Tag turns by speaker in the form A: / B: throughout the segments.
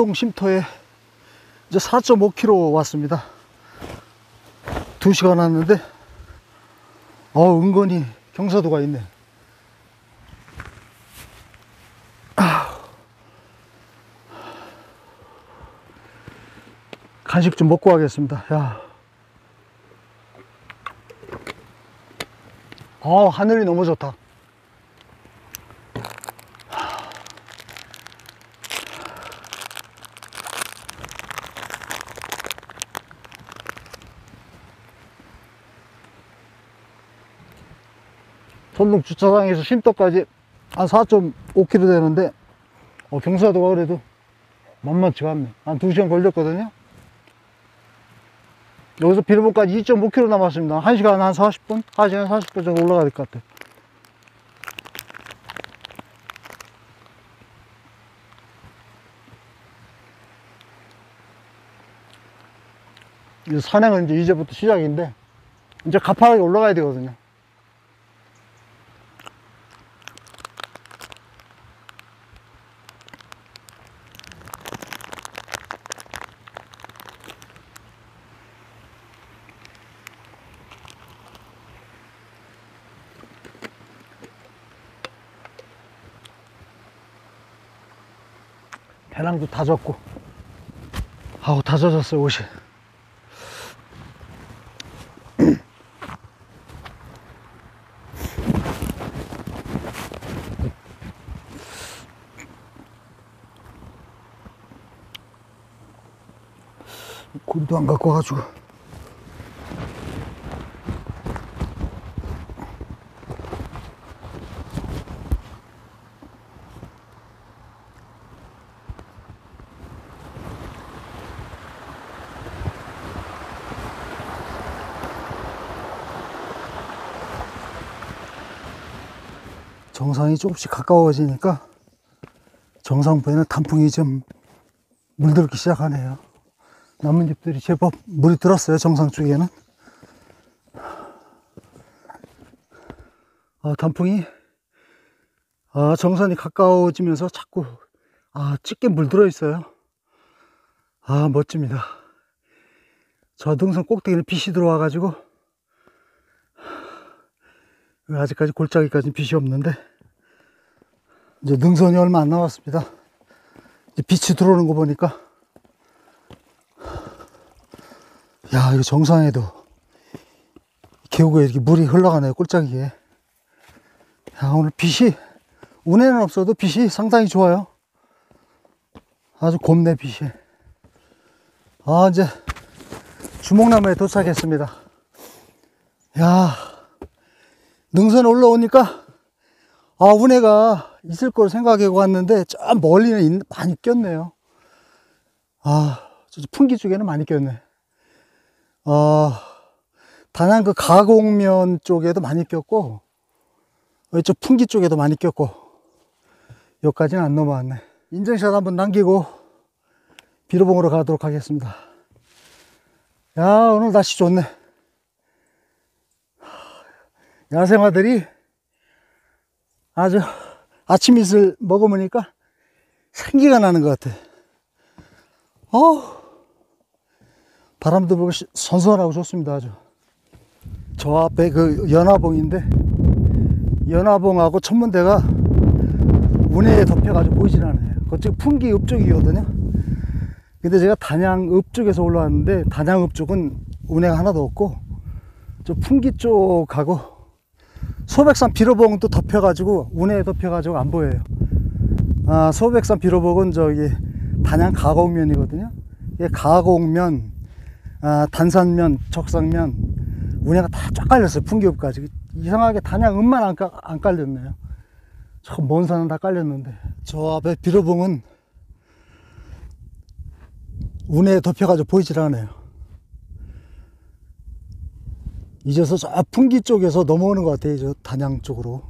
A: 선동 쉼터에 이제 4.5km 왔습니다. 2시간 왔는데, 어, 은근히 경사도가 있네. 아. 간식 좀 먹고 가겠습니다. 야. 어, 하늘이 너무 좋다. 전동 주차장에서 쉼터까지 한 4.5km 되는데 어, 경사도가 그래도 만만치가 않네. 한 2시간 걸렸거든요. 여기서 비로봉까지 2.5km 남았습니다. 1시간 한 40분? 1시간 40분 정도 올라가야 될 것 같아요. 산행은 이제 이제부터 시작인데 이제 가파르게 올라가야 되거든요 배낭도 다 젖고. 아우 다 젖었어요 옷이. 고리도 안 갖고 와가지고 정상이 조금씩 가까워지니까 정상부에는 단풍이 좀 물들기 시작하네요. 나뭇잎들이 제법 물이 들었어요, 정상 쪽에는. 아, 단풍이, 아, 정선이 가까워지면서 자꾸, 아, 짙게 물들어 있어요. 아, 멋집니다. 저 등선 꼭대기는 빛이 들어와 가지고, 아직까지 골짜기까지는 빛이 없는데, 이제 능선이 얼마 안 남았습니다. 이제 빛이 들어오는 거 보니까, 야, 이거 정상에도 계곡에 이렇게 물이 흘러가네요, 꼴짝이에. 야, 오늘 빛이, 운해는 없어도 빛이 상당히 좋아요. 아주 곱네, 빛이. 아, 이제 주목나무에 도착했습니다. 야, 능선 올라오니까, 아, 운해가 있을 걸 생각해 왔는데, 저 멀리는 있- 많이 꼈네요. 아, 저 풍기 쪽에는 많이 꼈네. 어, 단양 그 가곡면 쪽에도 많이 꼈고, 이쪽 풍기 쪽에도 많이 꼈고, 여기까지는 안 넘어왔네. 인증샷 한번 남기고, 비로봉으로 가도록 하겠습니다. 야, 오늘 날씨 좋네. 야생화들이 아주 아침 이슬 먹어보니까 생기가 나는 것 같아. 어 바람도 불고 시- 선선하고 좋습니다 아주. 저 앞에 그 연화봉인데 연화봉하고 천문대가 운해에 덮여가지고 보이진 않아요. 그쪽 풍기 읍쪽이거든요. 근데 제가 단양 읍쪽에서 올라왔는데 단양 읍쪽은 운해가 하나도 없고 저 풍기 쪽하고 소백산 비로봉도 덮여가지고 운해에 덮여가지고 안 보여요 아 소백산 비로봉은 저기 단양 가곡면이거든요 이게 가곡면 아, 단산면, 적상면, 운해가 다 쫙 깔렸어요. 풍기읍까지. 이상하게 단양 읍만 안, 깔- 안 깔렸네요. 저 먼 산은 다 깔렸는데. 저 앞에 비로봉은 운해에 덮여가지고 보이질 않아요. 이제서 저 풍기 쪽에서 넘어오는 것 같아요. 저 단양 쪽으로.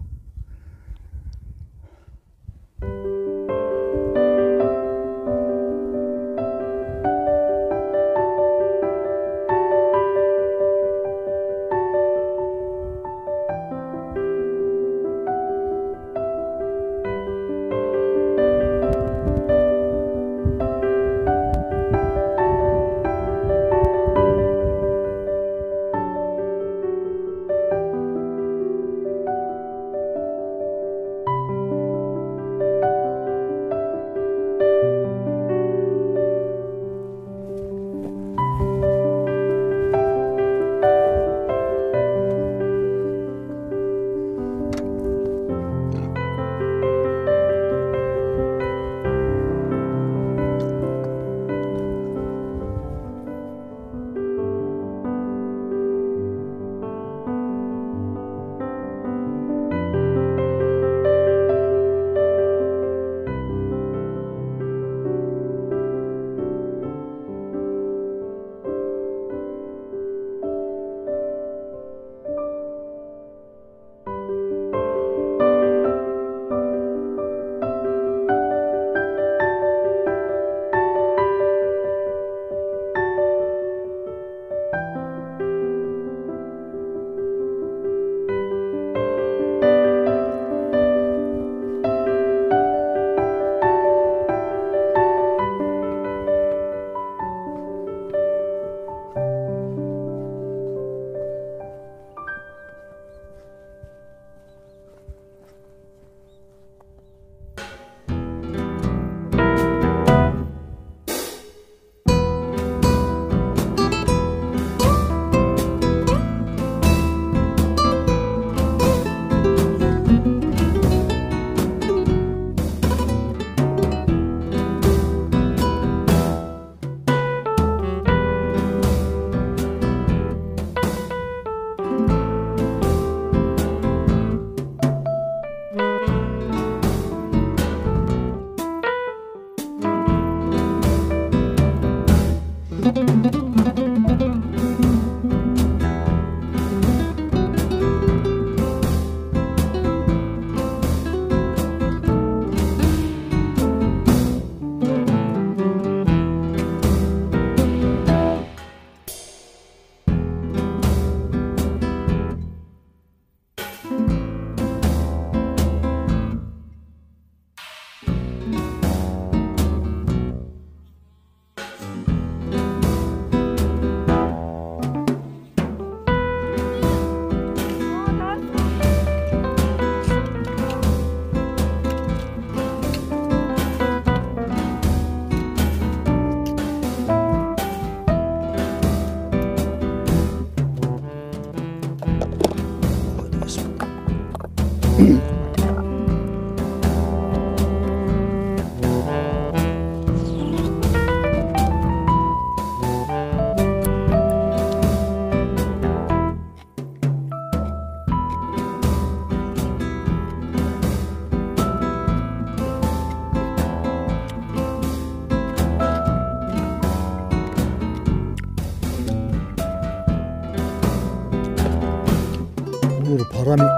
A: 바람이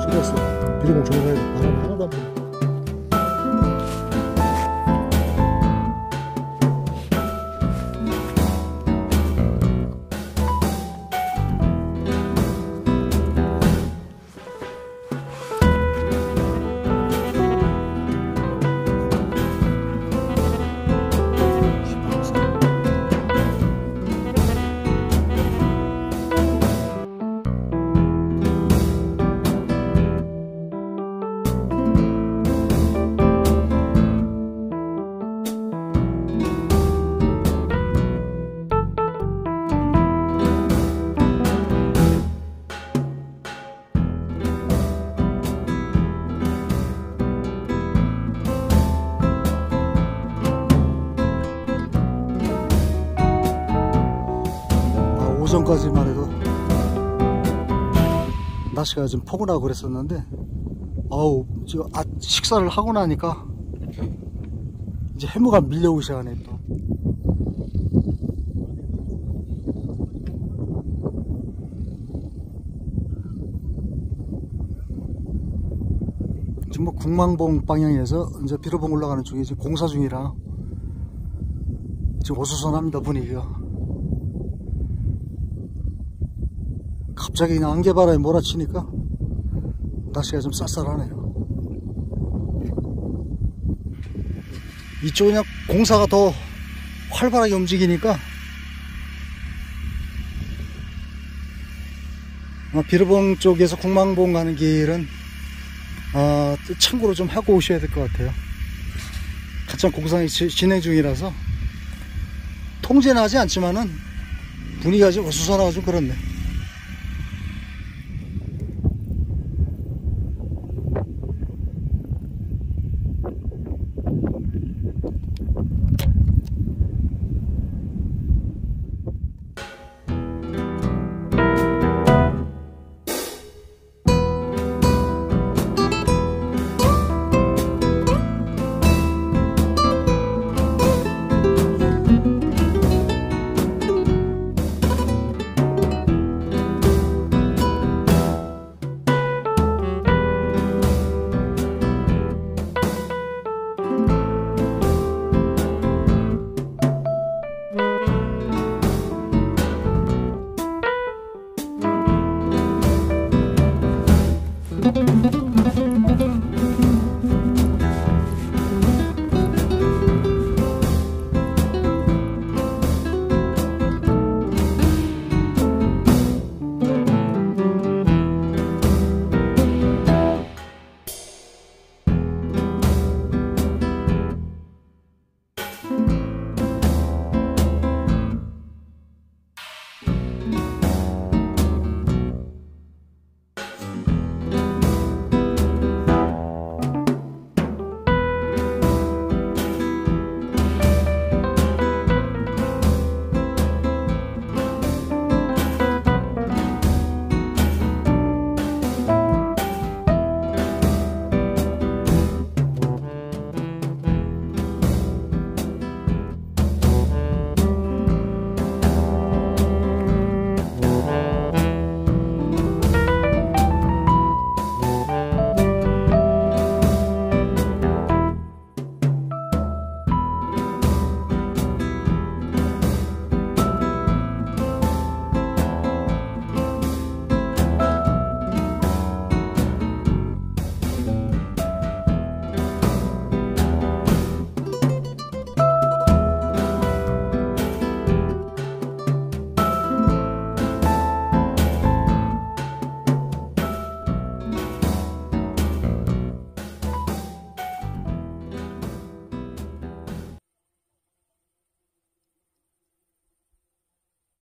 A: 쏟았어. 비료봉 조용하게 바람이 하나도 안 불어. 전까지만 해도 날씨가 좀 포근하고 그랬었는데 아우 지금 아, 식사를 하고 나니까 이제 해무가 밀려오기 시작하네 또. 지금 뭐 국망봉 방향에서 이제 비로봉 올라가는 중에 지금 공사 중이라 지금 어수선합니다 분위기가 갑자기 그냥 안개바람이 몰아치니까 날씨가 좀 쌀쌀하네요. 이쪽은 그냥 공사가 더 활발하게 움직이니까 비르봉 쪽에서 국망봉 가는 길은 아, 참고로 좀 하고 오셔야 될 것 같아요. 가참 공사가 지- 진행 중이라서 통제는 하지 않지만은 분위기가 좀 어수선하고 좀 그렇네.